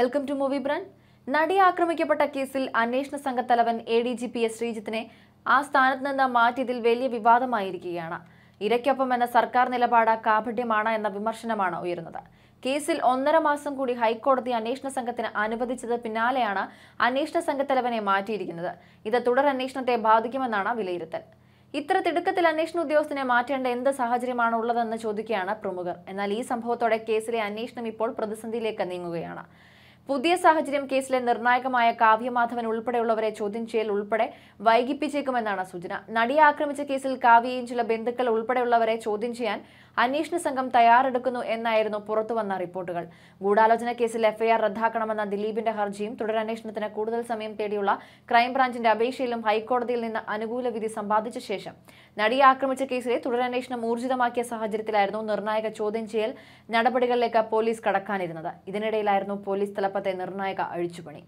Welcome to movie brand നടി ആക്രമിക്കപ്പെട്ട കേസിൽ അന്വേഷണ സംഘത്തലവൻ A D G P S ശ്രീജിത്തിനെ ആ സ്ഥാനത്ത് നിന്ന് മാറ്റിയതിൽ വലിയ വിവാദമായിരിക്കുകയാണ്. ഇരയ്ക്കൊപ്പം എന്ന സർക്കാർ നിലപാട് കാപഠ്യമാണ് എന്ന വിമർശനമാണ് ഉയരുന്നത്. കേസിൽ ഒന്നര മാസം കൂടി ഹൈക്കോടതി അന്വേഷണ സംഘത്തിന് അനുവദിച്ചത് പിന്നാലെയാണ് അന്വേഷണ സംഘത്തലവനെ മാറ്റിയിരിക്കുന്നത്. ഇത് തുടർ അന്വേഷണത്തെ ബാധിക്കുമെന്നാണ് വിലയിരുത്തൽ. ഇത്ര തിടുക്കത്തിൽ അന്വേഷണ ഉദ്യോഗസ്ഥനെ മാറ്റേണ്ട എന്ത് സാഹചര്യമാണ് ഉള്ളതെന്ന് ചോദിക്കുകയാണ് പ്രമുഖർ. എന്നാൽ ഈ സംഭവത്തോടെ കേസിലെ അന്വേഷണം ഇപ്പോൾ പ്രതിസന്ധിയിലേക്ക് നീങ്ങുകയാണ്. പുതിയ സാഹചര്യം കേസിലെ നിർണായകമായ കാവ്യമാധവൻ ഉൾപ്പെടെയുള്ളവരെ ചോദ്യം ചെയ്യൽ ഉൾപ്പെടെ വൈകിപ്പിച്ചേക്കുമെന്നാണ് സൂചന. നടിയെ ആക്രമിച്ച കേസിൽ കാവ്യയും ചില ബന്ധുക്കൾ ഉൾപ്പെടെയുള്ളവരെ ചോദ്യം ചെയ്യാൻ അന്വേഷണ സംഘം തയ്യാറെടുക്കുന്നു എന്നായിരുന്നു പുറത്തുവന്ന റിപ്പോർട്ടുകൾ. ഗൂഢാലോചന കേസിൽ എഫ്ഐആർ റദ്ദാക്കണമെന്ന ദിലീപിന്റെ ഹർജിയും തുടരന്വേഷണത്തിന് കൂടുതൽ സമയം തേടിയുള്ള ക്രൈംബ്രാഞ്ചിന്റെ അപേക്ഷയിലും ഹൈക്കോടതിയിൽ നിന്ന് അനുകൂല വിധി സമ്പാദിച്ച ശേഷം നടിയെ ആക്രമിച്ച കേസിലെ തുടരന്വേഷണം ഊർജിതമാക്കിയ സാഹചര്യത്തിലായിരുന്നു നിർണായക ചോദ്യം ചെയ്യൽ നടപടികളിലേക്ക് പോലീസ് കടക്കാനിരുന്നത്. ഇതിനിടയിലായിരുന്നു പോലീസ് തലപ്പത്തെ നിർണായക അഴിച്ചുപണി.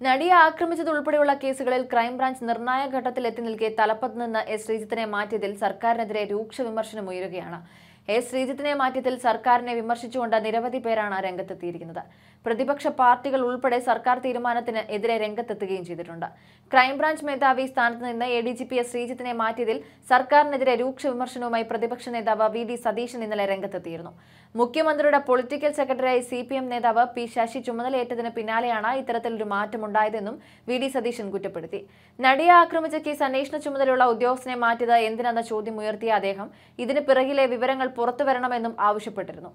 നടിയെ ആക്രമിച്ചതുൾപ്പെടെയുള്ള കേസുകളിൽ ക്രൈംബ്രാഞ്ച് നിർണായക ഘട്ടത്തിൽ എത്തി നിൽക്കെ തലപ്പത്ത് നിന്ന് എസ് ശ്രീജിത്തിനെ മാറ്റിയതിൽ സർക്കാരിനെതിരെ രൂക്ഷ വിമർശനം ഉയരുകയാണ്. എസ് ശ്രീജിത്തിനെ മാറ്റിയതിൽ സർക്കാരിനെ വിമർശിച്ചുകൊണ്ട് നിരവധി പേരാണ് രംഗത്തെത്തിയിരിക്കുന്നത്. പ്രതിപക്ഷ പാർട്ടികൾ ഉൾപ്പെടെ സർക്കാർ തീരുമാനത്തിന് എതിരെ രംഗത്തെത്തുകയും ചെയ്തിട്ടുണ്ട്. ക്രൈംബ്രാഞ്ച് മേധാവി സ്ഥാനത്ത് നിന്ന് A D G P S ശ്രീജിത്തിനെ മാറ്റിയതിൽ സർക്കാരിനെതിരെ രൂക്ഷ വിമർശനവുമായി പ്രതിപക്ഷ നേതാവ് വി ഡി സതീശൻ ഇന്നലെ രംഗത്തെത്തിയിരുന്നു. മുഖ്യമന്ത്രിയുടെ പൊളിറ്റിക്കൽ സെക്രട്ടറിയായി സി പി എം നേതാവ് പി ശശി ചുമതലയേറ്റതിന് പിന്നാലെയാണ് ഇത്തരത്തിലൊരു മാറ്റമുണ്ടായതെന്നും വി ഡി സതീശൻ കുറ്റപ്പെടുത്തി. നടിയെ ആക്രമിച്ച കേസ് അന്വേഷണ ചുമതലയുള്ള ഉദ്യോഗസ്ഥനെ മാറ്റിയത് എന്തിനെന്ന ചോദ്യം ഉയർത്തിയ അദ്ദേഹം ഇതിന് പിറകിലെ വിവരങ്ങൾ പുറത്തുവരണമെന്നും ആവശ്യപ്പെട്ടിരുന്നു.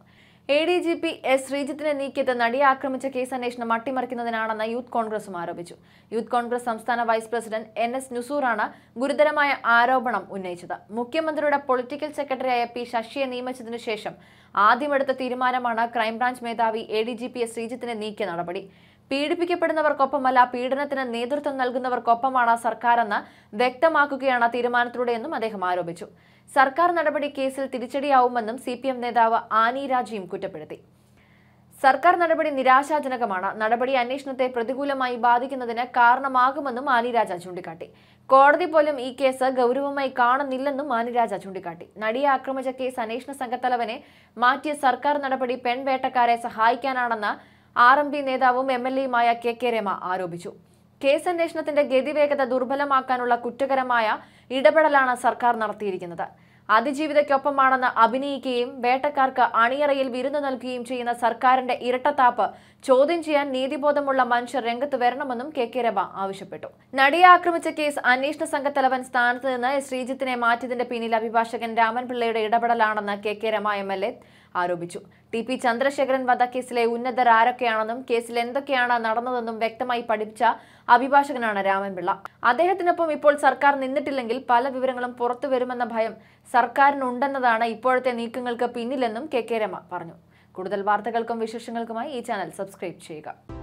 A D G P S ശ്രീജിത്തിനെ നീക്കിയത് നടിയെ ആക്രമിച്ച കേസ് അന്വേഷണം അട്ടിമറിക്കുന്നതിനാണെന്ന് യൂത്ത് കോൺഗ്രസും ആരോപിച്ചു. യൂത്ത് കോൺഗ്രസ് സംസ്ഥാന വൈസ് പ്രസിഡന്റ് എൻ എസ് നുസൂറാണ് ഗുരുതരമായ ആരോപണം ഉന്നയിച്ചത്. മുഖ്യമന്ത്രിയുടെ പൊളിറ്റിക്കൽ സെക്രട്ടറിയായ പി ശശിയെ നിയമിച്ചതിനു ശേഷം ആദ്യമെടുത്ത തീരുമാനമാണ് ക്രൈംബ്രാഞ്ച് മേധാവി A D G P S ശ്രീജിത്തിനെ നീക്കിയ നടപടി. പീഡിപ്പിക്കപ്പെടുന്നവർക്കൊപ്പമല്ല പീഡനത്തിന് നേതൃത്വം നൽകുന്നവർക്കൊപ്പമാണ് സർക്കാരെന്ന് വ്യക്തമാക്കുകയാണ് തീരുമാനത്തിലൂടെയെന്നും അദ്ദേഹം ആരോപിച്ചു. സർക്കാർ നടപടി കേസിൽ തിരിച്ചടിയാവുമെന്നും സി നേതാവ് ആനി രാജയും കുറ്റപ്പെടുത്തി. സർക്കാർ നടപടി നിരാശാജനകമാണ്. നടപടി അന്വേഷണത്തെ പ്രതികൂലമായി ബാധിക്കുന്നതിന് കാരണമാകുമെന്നും ആനിരാജ ചൂണ്ടിക്കാട്ടി. കോടതി പോലും ഈ കേസ് ഗൗരവമായി കാണുന്നില്ലെന്നും ആനിരാജ ചൂണ്ടിക്കാട്ടി. നടിയെ ആക്രമിച്ച കേസ് അന്വേഷണ സംഘത്തലവനെ മാറ്റിയ സർക്കാർ നടപടി പെൺവേട്ടക്കാരെ സഹായിക്കാനാണെന്ന് ആർ എം പി നേതാവും എം എൽ എയുമായ കെ കെ രമ ആരോപിച്ചു. കേസന്വേഷണത്തിന്റെ ഗതിവേഗത ദുർബലമാക്കാനുള്ള കുറ്റകരമായ ഇടപെടലാണ് സർക്കാർ നടത്തിയിരിക്കുന്നത്. അതിജീവിതയ്ക്കൊപ്പമാണെന്ന് അഭിനയിക്കുകയും വേട്ടക്കാർക്ക് അണിയറയിൽ വിരുന്നു നൽകുകയും ചെയ്യുന്ന സർക്കാരിന്റെ ഇരട്ടത്താപ്പ് ചോദ്യം ചെയ്യാൻ നീതിബോധമുള്ള മനുഷ്യർ രംഗത്ത് വരണമെന്നും കെ കെ രമ ആവശ്യപ്പെട്ടു. നടിയെ ആക്രമിച്ച കേസ് അന്വേഷണ സംഘത്തലവൻ സ്ഥാനത്ത് നിന്ന് ശ്രീജിത്തിനെ മാറ്റിയതിന്റെ പിന്നിൽ അഭിഭാഷകൻ രാമൻപിള്ളയുടെ ഇടപെടലാണെന്ന് K K Rema M L A ആരോപിച്ചു. ടി പി ചന്ദ്രശേഖരൻ വധക്കേസിലെ ഉന്നതർ ആരൊക്കെയാണെന്നും കേസിൽ എന്തൊക്കെയാണ് നടന്നതെന്നും വ്യക്തമായി പഠിപ്പിച്ച അഭിഭാഷകനാണ് രാമൻപിള്ള അദ്ദേഹത്തിനൊപ്പം ഇപ്പോൾ സർക്കാർ നിന്നിട്ടില്ലെങ്കിൽ പല വിവരങ്ങളും പുറത്തു വരുമെന്ന ഭയം സർക്കാരിനുണ്ടെന്നതാണ് ഇപ്പോഴത്തെ നീക്കങ്ങൾക്ക് പിന്നിലെന്നും കെ കെ രമ പറഞ്ഞു. കൂടുതൽ വാർത്തകൾക്കും വിശേഷങ്ങൾക്കുമായി ഈ ചാനൽ സബ്സ്ക്രൈബ് ചെയ്യുക.